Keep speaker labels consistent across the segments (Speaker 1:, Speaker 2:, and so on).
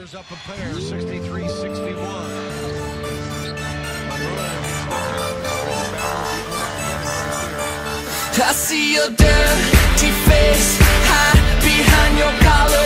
Speaker 1: Is up a pair, 63-61.
Speaker 2: I see your dirty face hide behind your collar.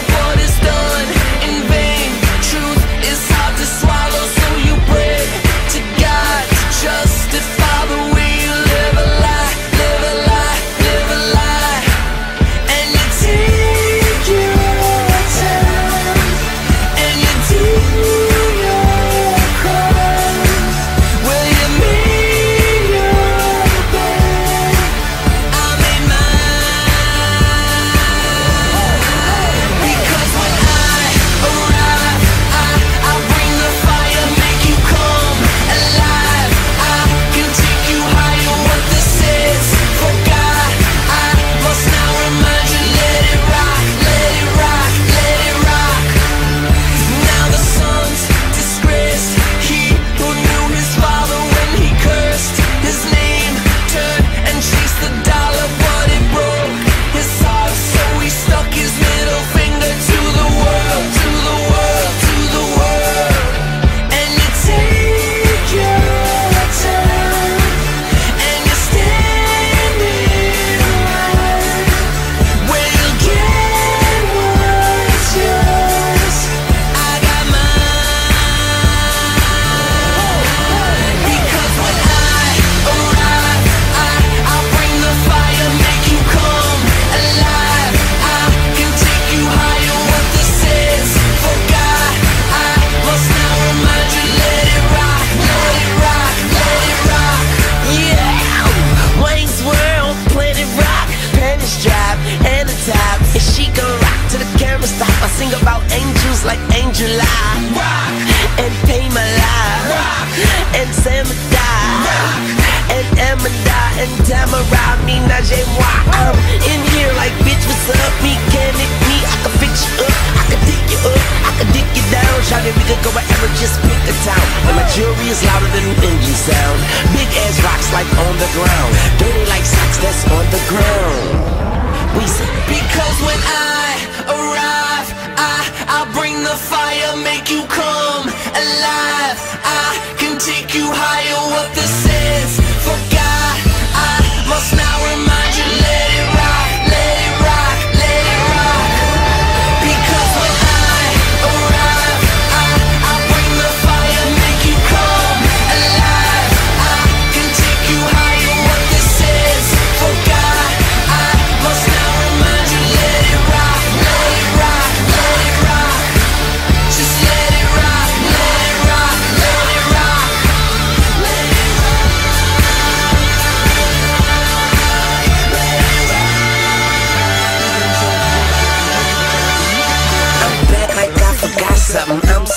Speaker 2: And the top. And she gon' rock to the camera stop. I sing about angels like Angel I rock and pay my life rock and Sam rock and Emma and Tamara, me Najee moi. I'm in here like bitch, what's up? Me can it me? I can fix you up, I can dig you up, I can dig you down. Shout it, we could go wherever, just pick a town. And my jewelry is louder than an engine sound. Big ass rocks like on the ground, dirty like socks that's on the ground. Because when I arrive, I I bring the fire, make you come alive. I can take you higher.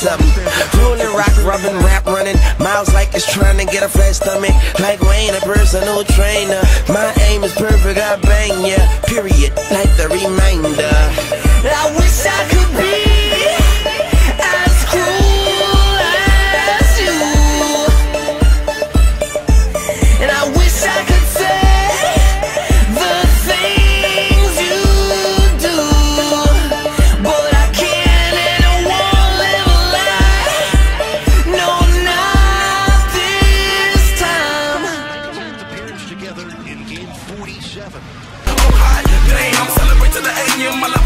Speaker 2: Something. Rolling, rock, rubbing, rap, running. Miles like it's trying to get a flat stomach. Like Wayne, a personal trainer. My aim is perfect. I bang ya. Period. Like the reminder. to the AM, my life.